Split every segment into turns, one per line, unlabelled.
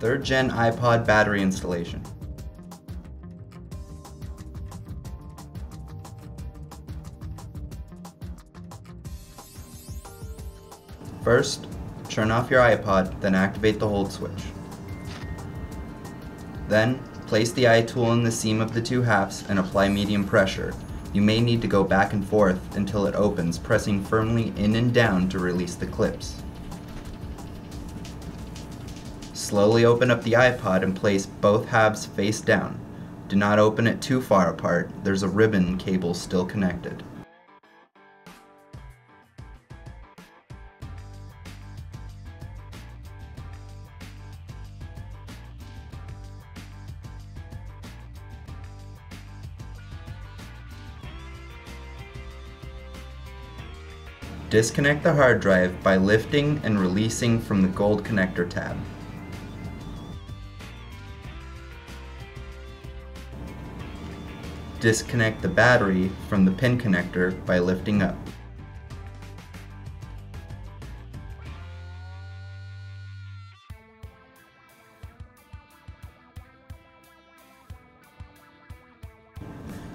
Third gen iPod battery installation. First, turn off your iPod, then activate the hold switch. Then, place the iTool in the seam of the two halves and apply medium pressure. You may need to go back and forth until it opens, pressing firmly in and down to release the clips. Slowly open up the iPod and place both halves face down. Do not open it too far apart, there's a ribbon cable still connected. Disconnect the hard drive by lifting and releasing from the gold connector tab. Disconnect the battery from the pin connector by lifting up.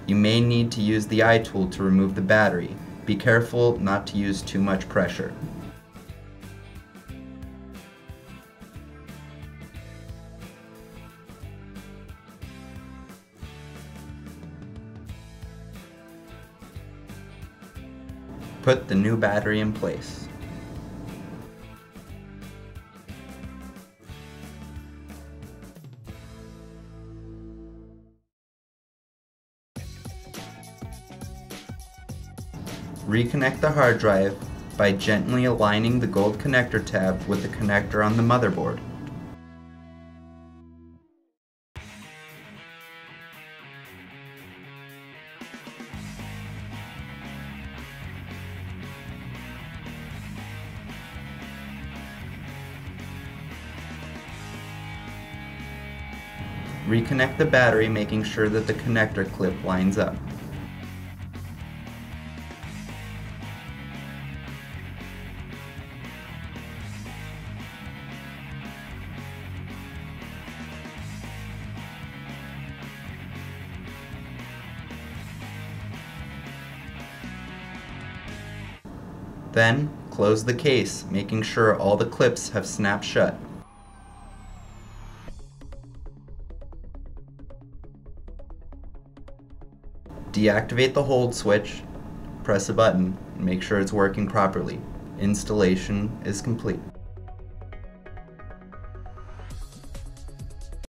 You may need to use the iTool to remove the battery. Be careful not to use too much pressure. Put the new battery in place. Reconnect the hard drive by gently aligning the gold connector tab with the connector on the motherboard. Reconnect the battery making sure that the connector clip lines up. Then, close the case, making sure all the clips have snapped shut. Deactivate the hold switch, press a button, and make sure it's working properly. Installation is complete.